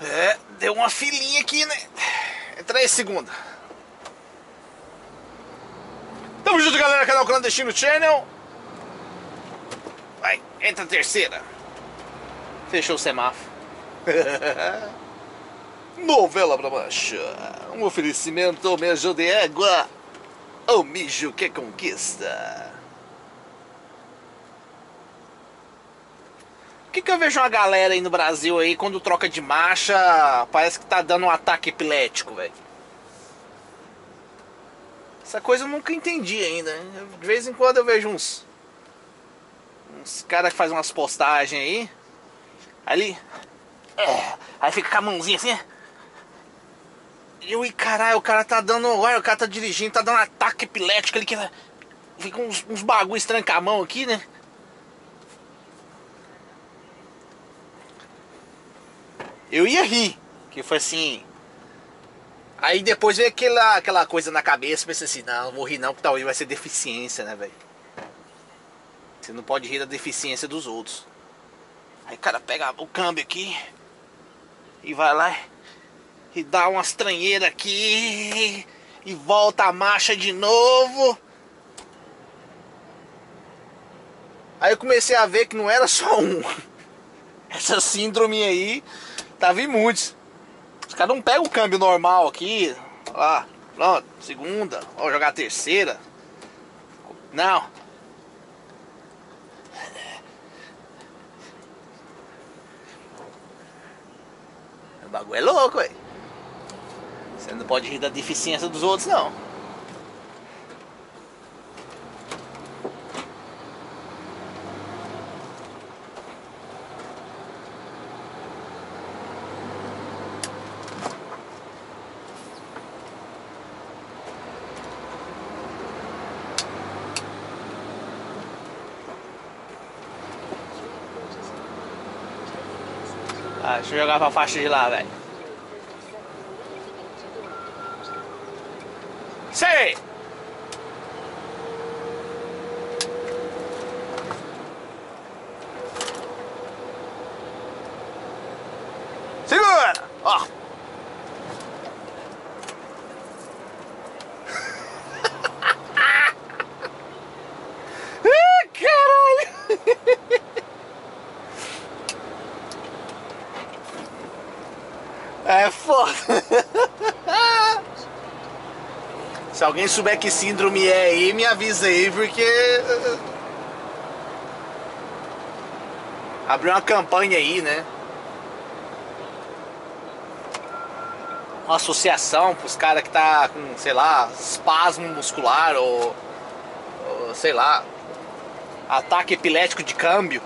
É, deu uma filinha aqui, né? Entra aí, segunda. Tamo junto, galera, canal Clandestino Channel. Vai, entra a terceira. Fechou o semáforo. Novela pra baixo. Um oferecimento, mijo de égua. O mijo que conquista. Por que, que eu vejo uma galera aí no Brasil aí, quando troca de marcha, parece que tá dando um ataque epilético, velho? Essa coisa eu nunca entendi ainda. De vez em quando eu vejo uns. Uns caras que fazem umas postagens aí. Ali. É, aí fica com a mãozinha assim. E eu, caralho, o cara tá dando. Olha, o cara tá dirigindo, tá dando um ataque epilético ali que. Fica uns, uns bagulho estranca a mão aqui, né? Eu ia rir, que foi assim. Aí depois veio aquela, aquela coisa na cabeça, pensei assim, não, não vou rir não, porque talvez vai ser deficiência, né, velho? Você não pode rir da deficiência dos outros. Aí o cara pega o câmbio aqui e vai lá e dá uma estranheira aqui e volta a marcha de novo. Aí eu comecei a ver que não era só um. Essa síndrome aí tava muitos. Os caras não pegam o câmbio normal aqui. Lá, pronto, segunda, ó, jogar a terceira. Não. O bagulho é louco, velho. Você não pode rir da deficiência dos outros, não. Ah, deixa eu jogar pra faixa de lá, velho. Sei! Segura! Ó! Ih, caralho! É foda. Se alguém souber que síndrome é aí, me avisa aí, porque. Abriu uma campanha aí, né? Uma associação pros caras que tá com, sei lá, espasmo muscular ou, ou. sei lá. Ataque epilético de câmbio.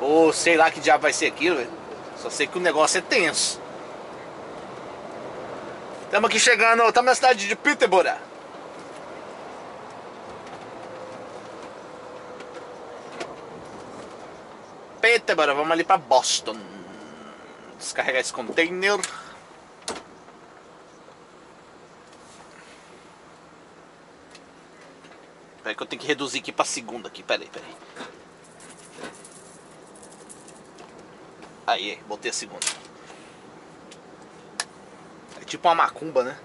Ou sei lá que diabo vai ser aquilo, velho. Só sei que o negócio é tenso. Estamos aqui chegando, estamos na cidade de Peterborough. Peterborough, vamos ali para Boston. Descarregar esse container. Peraí que eu tenho que reduzir aqui para segunda aqui, peraí, peraí. Aí, botei a segunda. Tipo uma macumba, né?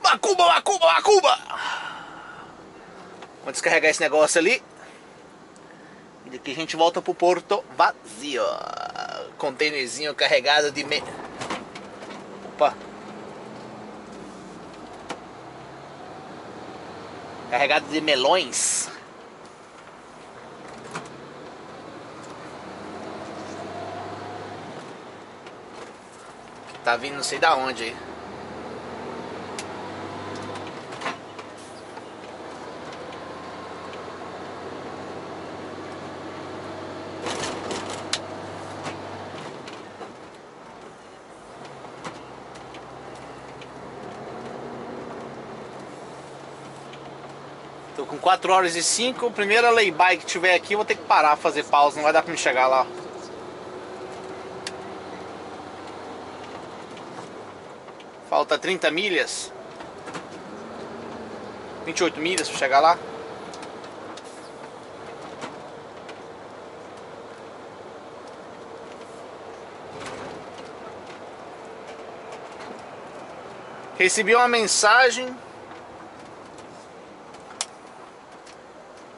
Macumba, macumba, macumba! Vamos descarregar esse negócio ali. E daqui a gente volta pro porto vazio. Containerzinho carregado de me... Opa! Carregado de melões. Tá vindo não sei da onde aí. Tô com 4 horas e 5. Primeira lay-by que tiver aqui, vou ter que parar, fazer pausa. Não vai dar pra me chegar lá. Falta 30 milhas. 28 milhas para chegar lá. Recebi uma mensagem.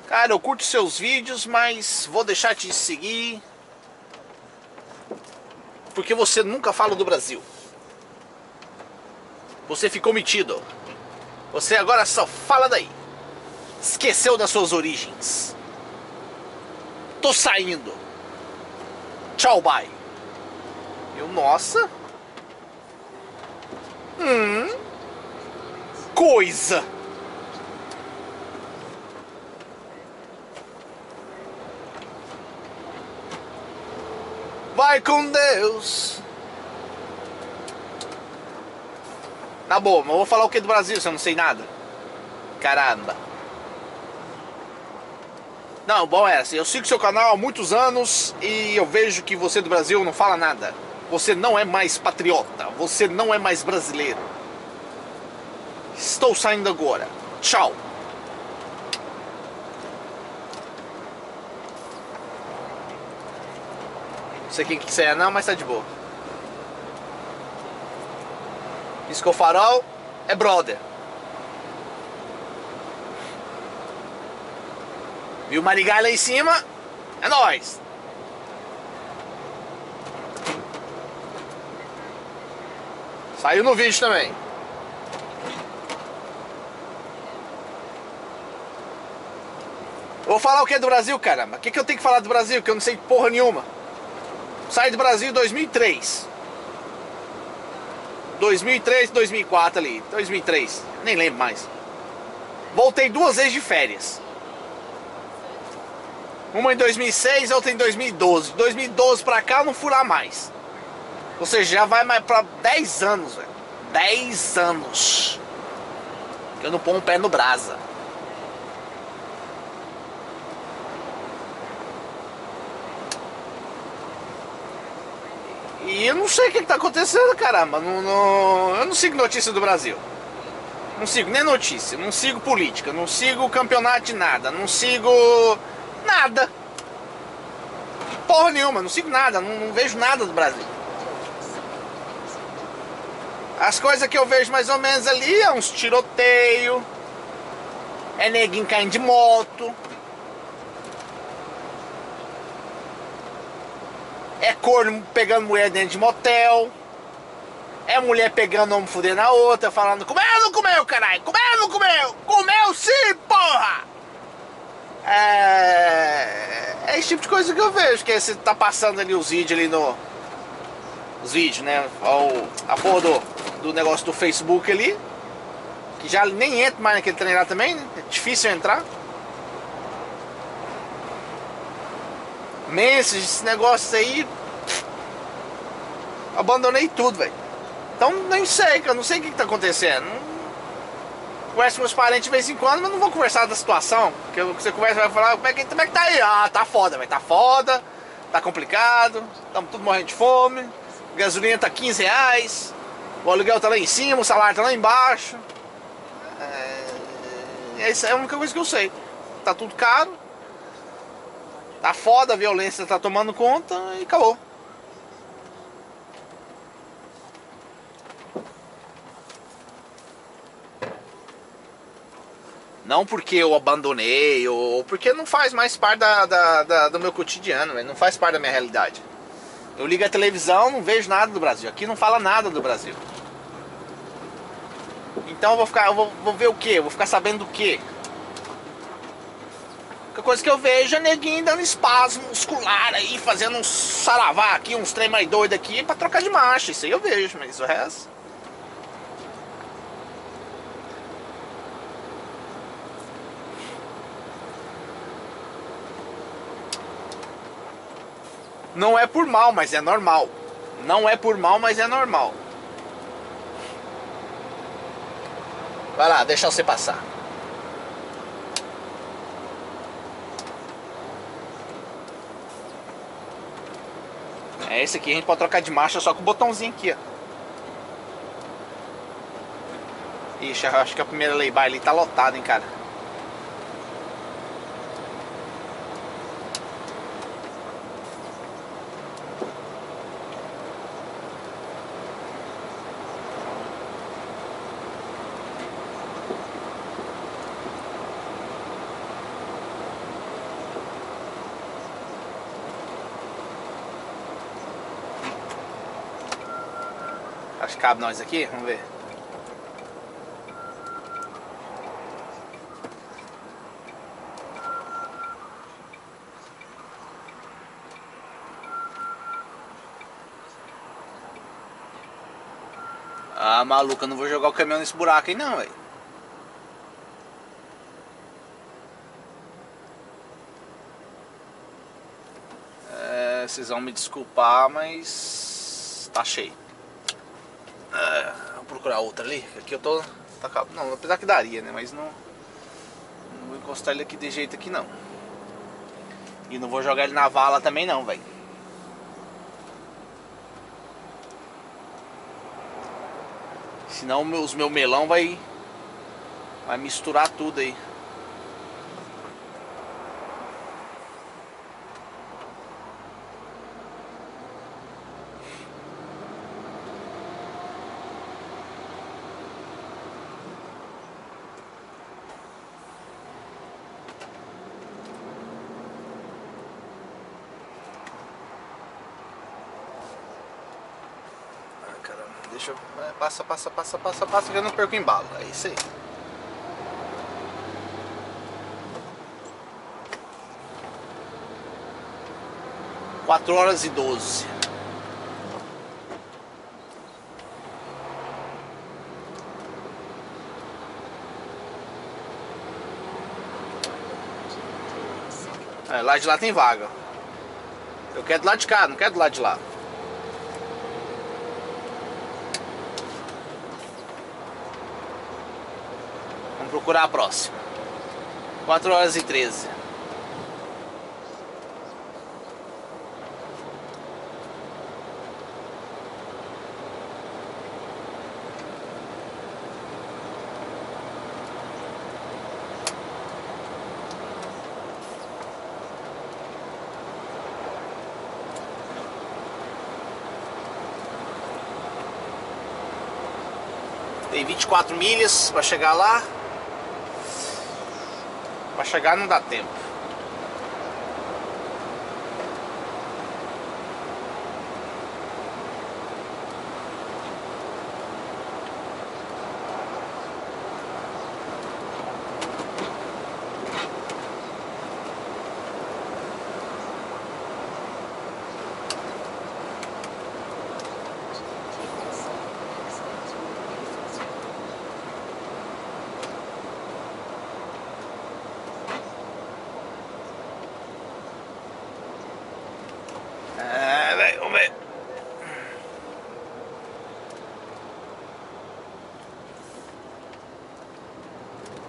Cara, eu curto seus vídeos, mas vou deixar te seguir. Porque você nunca fala do Brasil. Você ficou metido. Você agora só fala daí. Esqueceu das suas origens. Tô saindo. Tchau, bye. Eu, nossa. Hum. Coisa. Vai com Deus. Na boa, mas eu vou falar o que do Brasil se eu não sei nada? Caramba. Não, bom é assim, eu sigo seu canal há muitos anos e eu vejo que você do Brasil não fala nada. Você não é mais patriota, você não é mais brasileiro. Estou saindo agora. Tchau. Não sei quem que você é não, mas tá de boa. Piscou farol, é brother. Viu o Marigai lá em cima? É nóis. Saiu no vídeo também. Vou falar o que é do Brasil, caramba? O que, que eu tenho que falar do Brasil? Que eu não sei porra nenhuma. Saí do Brasil em 2003. 2003, 2004 ali. 2003, nem lembro mais. Voltei duas vezes de férias. Uma em 2006 outra em 2012. 2012 pra cá eu não fui lá mais. Ou seja, já vai mais pra 10 anos, velho. 10 anos. Que eu não ponho um pé no brasa. E eu não sei o que, está acontecendo, caramba. Não, não, eu não sigo notícia do Brasil. Não sigo nem notícia, não sigo política, não sigo campeonato de nada, não sigo nada. Porra nenhuma, não sigo nada, não, não vejo nada do Brasil. As coisas que eu vejo mais ou menos ali é uns tiroteio, é neguinho caindo de moto, É corno pegando mulher dentro de motel. É mulher pegando homem fudendo a outra, falando: Comeu ou não comeu, caralho? Comeu ou não comeu? Comeu sim, porra! É... é esse tipo de coisa que eu vejo. Que você tá passando ali os vídeos ali no. Os vídeos, né? A porra do, do negócio do Facebook ali. Que já nem entra mais naquele trem também, né? É difícil entrar. Message, esse negócio aí. Abandonei tudo, velho. Então nem sei, eu não sei o que, que tá acontecendo. Converso com meus parentes de vez em quando, mas não vou conversar da situação. Porque você conversa vai falar, como é que, como é que tá aí? Ah, tá foda, velho. Tá foda, tá complicado, estamos tudo morrendo de fome, gasolina tá 15 reais, o aluguel tá lá em cima, o salário tá lá embaixo. É, essa é a única coisa que eu sei. Tá tudo caro, Tá foda, a violência tá tomando conta e acabou. Não porque eu abandonei ou porque não faz mais parte da, da, da do meu cotidiano, não faz parte da minha realidade. Eu ligo a televisão, não vejo nada do Brasil. Aqui não fala nada do Brasil. Então eu vou ficar, eu vou, vou ver o que? Vou ficar sabendo do que? Única coisa que eu vejo é neguinho dando espasmo muscular aí, fazendo uns saravá aqui, uns trem mais doido aqui pra trocar de marcha. Isso aí eu vejo, mas o resto. Não é por mal, mas é normal. Não é por mal, mas é normal. Vai lá, deixa você passar. É esse aqui, a gente pode trocar de marcha só com o botãozinho aqui, ó. Ixi, acho que a primeira lei ali tá lotada, hein, cara. Se cabe nós aqui, vamos ver. Ah, maluca, não vou jogar o caminhão nesse buraco aí não, velho. É, vocês vão me desculpar, mas tá cheio. Procurar outra ali. Aqui eu tô. Tá, não, apesar que daria, né? Mas não. Não vou encostar ele aqui de jeito aqui não. E não vou jogar ele na vala também não, velho. Senão os meu melão vai vai misturar tudo aí. Deixa eu. É, passa, passa, passa, passa, passa que eu não perco embalo. É isso aí. Quatro horas e doze. É, lá de lá tem vaga. Eu quero do lado de cá, não quero do lado de lá. Procurar a próxima. 4 horas e 13. Tem 24 milhas para chegar lá. Chegar não dá tempo.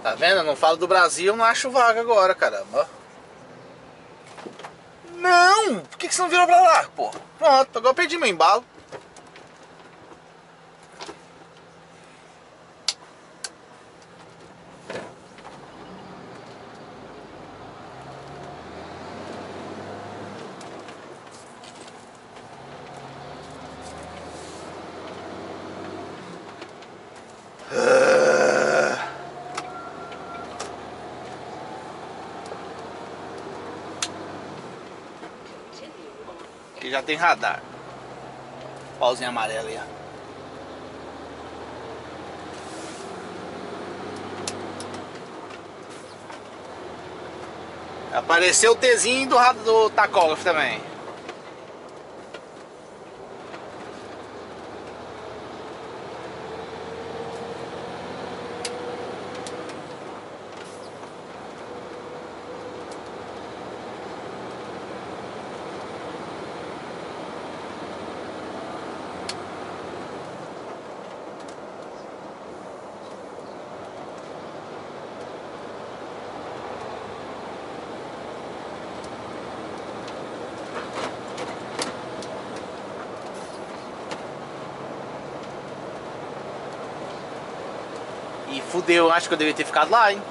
Tá vendo? Eu não falo do Brasil, não acho vaga agora, caramba. Não! Por que, que você não virou pra lá, pô? Pronto, agora eu perdi meu embalo. Tem radar. Pauzinho amarelo aí, ó. Apareceu o Tzinho do, do tacógrafo também. Fudeu, acho que eu devia ter ficado lá, hein?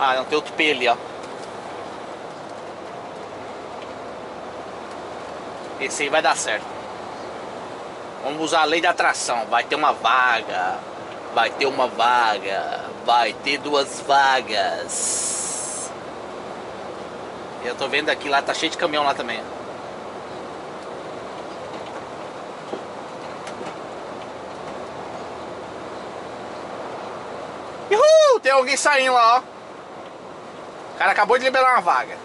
Ah, não, tem outro P ali, ó. Esse aí vai dar certo. Vamos usar a lei da atração. Vai ter uma vaga. Vai ter uma vaga. Vai ter duas vagas. Eu tô vendo aqui lá, tá cheio de caminhão lá também. Uhul! Tem alguém saindo lá, ó. O cara acabou de liberar uma vaga.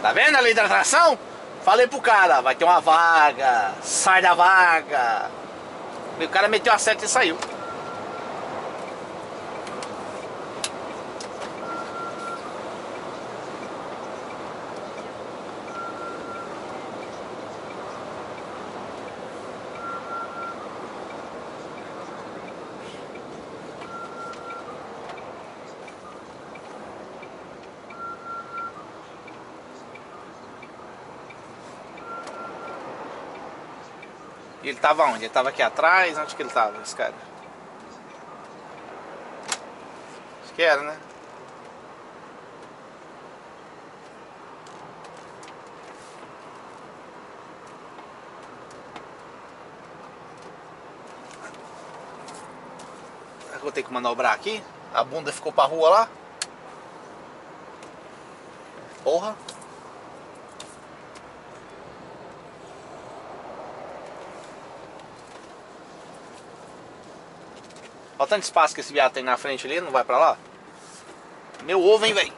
Tá vendo a lei da atração? Falei pro cara, vai ter uma vaga, sai da vaga. E o cara meteu a seta e saiu. Ele tava onde? Ele tava aqui atrás? Onde que ele tava, esse cara? Acho que era, né? Será que eu ter que manobrar aqui? A bunda ficou pra rua lá? Porra! Olha tanto espaço que esse viado tem na frente ali, não vai pra lá? Meu ovo, hein, velho?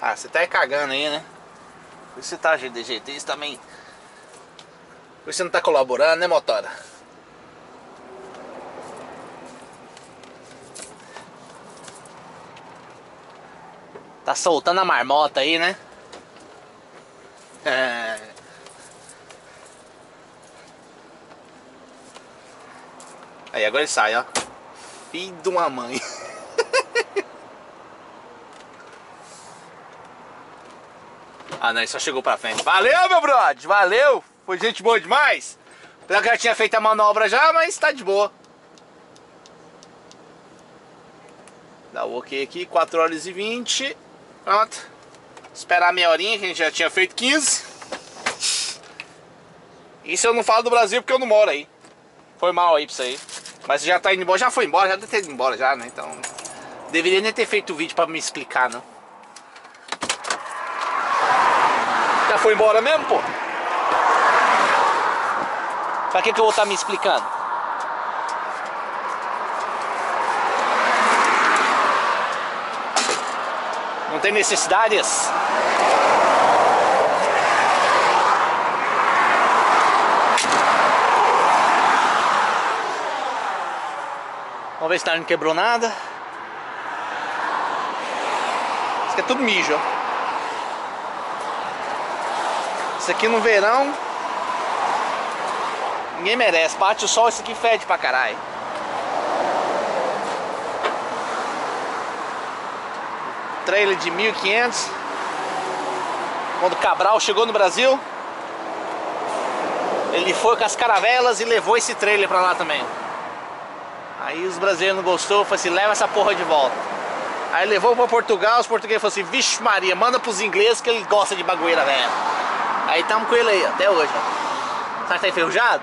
Ah, você tá aí cagando aí, né? Você tá jeito isso também. Você não tá colaborando, né, motora? Tá soltando a marmota aí, né? É... Aí, agora ele sai, ó. Filho de uma mãe. ah, não, ele só chegou pra frente. Valeu, meu brother! Valeu! Foi gente boa demais! Apesar que já tinha feito a manobra já, mas tá de boa. Dá o ok aqui, 4 horas e 20. Pronto. Esperar meia horinha, que a gente já tinha feito 15. Isso eu não falo do Brasil porque eu não moro aí. Foi mal aí pra isso aí. Mas já tá indo embora, já foi embora, já deve ter ido embora já, né? Então. Deveria nem ter feito o vídeo pra me explicar, não. Já foi embora mesmo, pô? Pra que, que eu vou estar tá me explicando? Não tem necessidades. Vamos ver se tá não quebrou nada. Isso aqui é tudo mijo, ó. Isso aqui no verão Ninguém merece. Bate o sol, isso aqui fede pra caralho. Trailer de 1500 quando Cabral chegou no Brasil ele foi com as caravelas e levou esse trailer pra lá também aí os brasileiros não gostou falou assim, leva essa porra de volta aí levou pra Portugal, os portugueses falaram assim vixe Maria, manda pros ingleses que ele gosta de bagueira velho aí tamo com ele aí, até hoje ó. Será que tá enferrujado?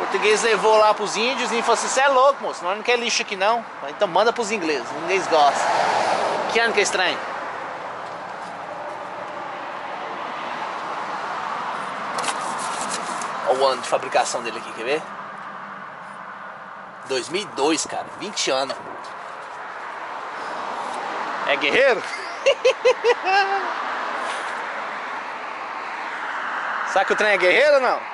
É português levou lá pros índios e falou assim, você é louco, moço, nós não quer lixo aqui não. Então manda pros ingleses, os ingleses gostam. Que ano que é estranho? Olha o ano de fabricação dele aqui, quer ver? 2002, cara, 20 anos. É guerreiro? Sabe que o trem é guerreiro ou não?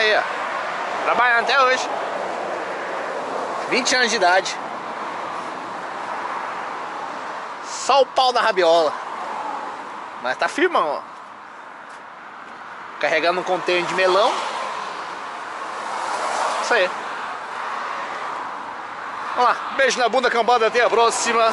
Aí, ó. Trabalhando até hoje. 20 anos de idade. Só o pau da rabiola. Mas tá firmão, ó. Carregando um container de melão. Isso aí. Vamos lá. Beijo na bunda, cambada. Até a próxima.